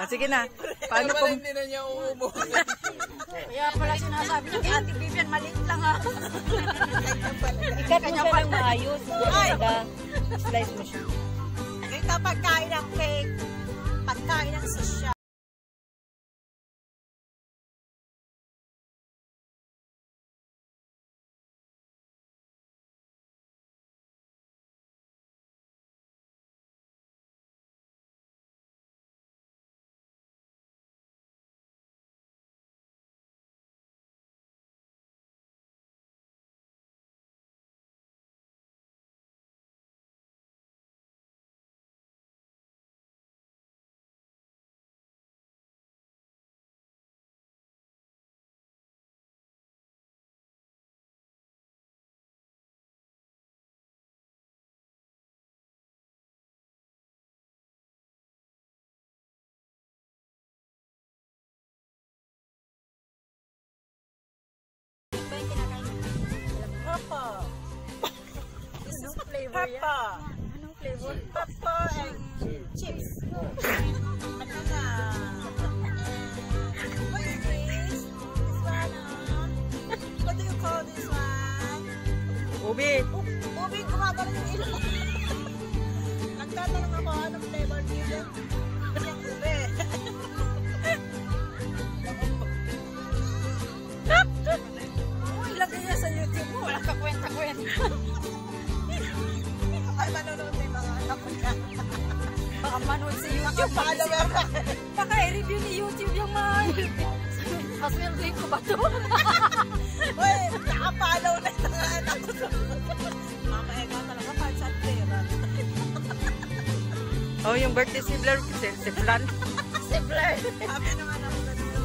Ah, sige na. Paano kung... Hindi na niya uubo. Kaya pala sinasabi niya kay Ate Vivian, maliit lang ha. Ikat mo siya ng maayos. Ganda. Slice mo siya. Ito pagkain ng cake, pagkain ng sisya. Peppa. Sa YouTube. Follower ka. Baka i-review ni YouTube yung mga... Pasweldoin ko ba ito? Uy, naka-follow na yung mga anak ko. Mama, nga talaga, pansat pera. Oh, yung birthday si Blair. Si, si Flan. Sabi ng anak ko, ganito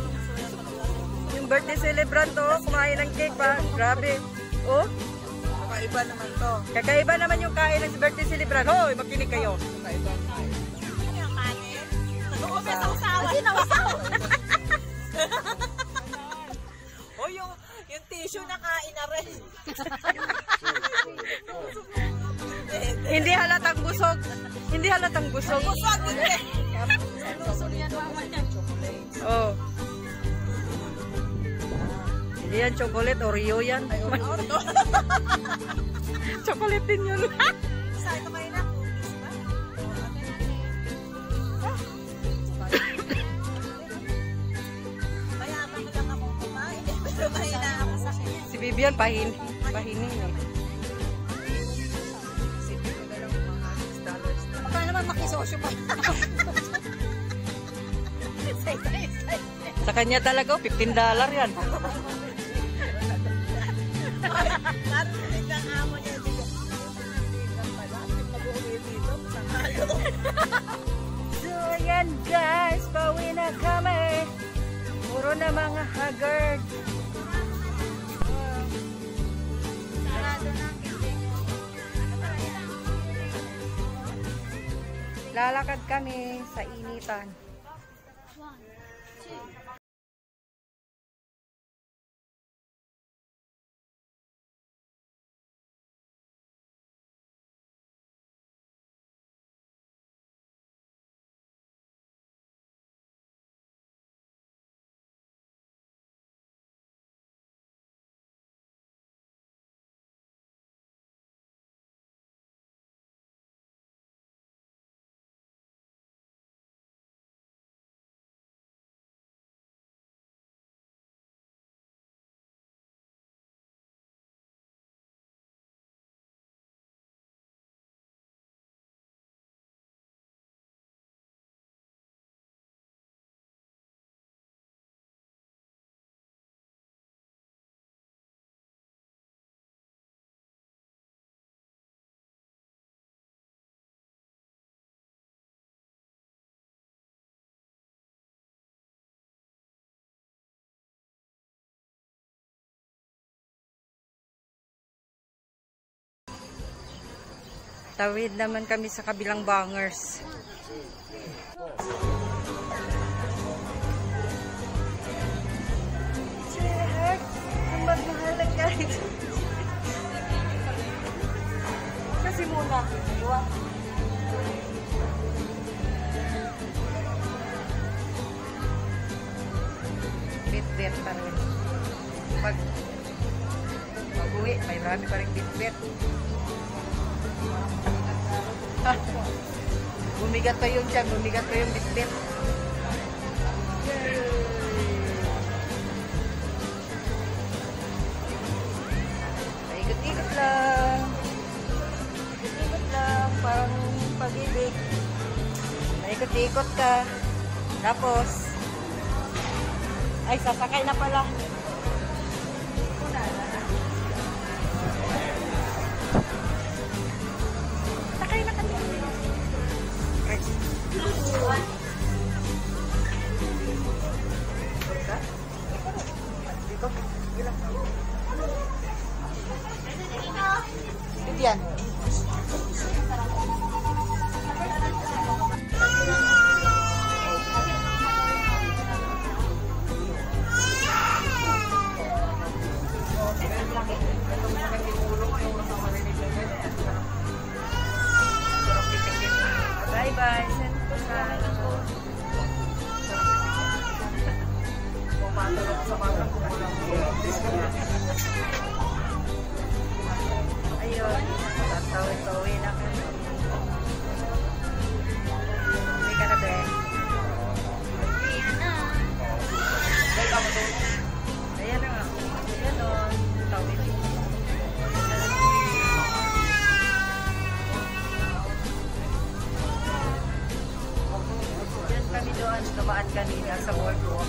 yung birthday celebrant, oh. Kumain ng cake pa. Grabe. Oh, Kakaiba naman to. kakaiba naman yung kain ng si birthday celebrant. Hoy, makinig kayo. Kanin? Oo. Kasi nausaw. o yung, yung tissue na kain na rin. Hindi halatang busog. Hindi halatang busog. Buswag hindi. Oh. Hindi yan chocolate, Oreo yan. chocolate din yun. Sa ito kayo kanya. Si Vivian, pahin, pahinin eh. Baka naman makisosyo pa. Sa kanya talaga, oh, 15 dollar yan. So, ayan guys, pauwi na kami. Puro na mga haggard. Lalakad kami sa initan. Tawid naman kami sa kabilang bangers. Sweetheart, ang magmahal guys. Kasi muna, diwa. Pa rin. Pag mag-uwi, may marami pa rin bit-bit. Wow. Bumigat pa yung tiyan, bumigat pa yung bitbit. Yay! Paikot-ikot lang. Ikot-ikot lang, parang pag-ibig. Paikot-ikot ka. Tapos, ay, sasakay na pala. Ayun. Tatawid-tawid na kami. Hindi ka na, be. Ayan na nga. Ayan o. Tawid. Diyan kami doon. Dumaan kanina sa. Boardwalk.